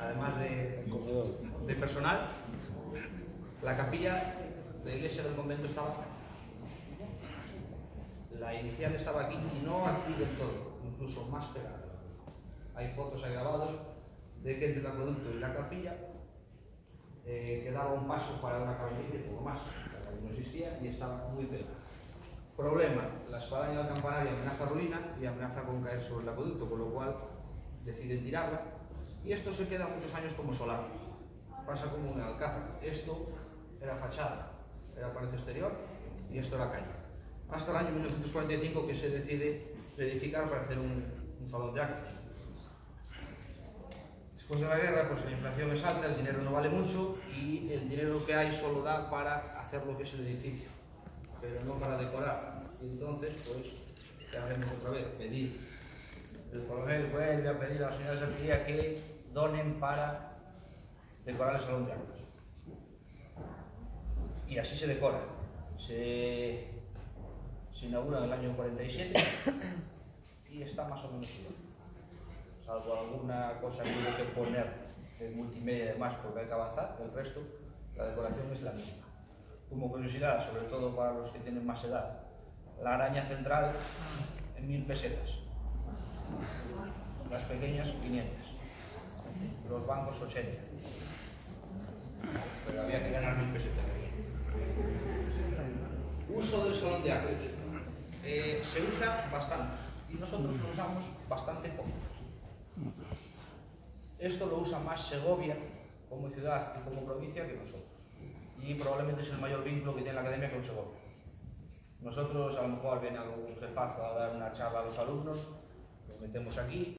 además de, personal, la capilla de la iglesia del convento estaba la inicial estaba aquí y no aquí del todo, incluso más pegada. Hay fotos, hay grabados de que entre el acueducto y la capilla eh, quedaba un paso para una caballeriza y poco más. No existía y estaba muy pegada. Problema, la espadaña del campanario amenaza ruina y amenaza con caer sobre el acueducto, con lo cual deciden tirarla y esto se queda muchos años como solar. Pasa como un alcázar. Esto era fachada, era pared exterior y esto era calle. Hasta el año 1945 que se decide edificar para hacer un, un salón de actos. Después de la guerra, pues la inflación es alta, el dinero no vale mucho y el dinero que hay solo da para hacer lo que es el edificio, pero no para decorar. Entonces, pues, ¿qué haremos otra vez? Pedir. El coronel vuelve a pedir a la señora Serpiría que donen para decorar el salón de actos. Y así se decora. Se, se inaugura en el año 47 y está más o menos igual salvo alguna cosa que hubo que poner de multimedia y demás porque hay que avanzar, el resto, la decoración es la misma. como curiosidad, sobre todo para os que tenen máis edad, la araña central en mil pesetas, las pequeñas 500, los bancos 80. Pero había que ganar mil pesetas. Uso del salón de actos. Eh, se usa bastante y nosotros lo usamos bastante poco. Esto lo usa más Segovia como ciudad y como provincia que nosotros y probablemente es el mayor vínculo que tiene la academia con Segovia. Nosotros a lo mejor viene algún jefazo a dar una charla a los alumnos, lo metemos aquí.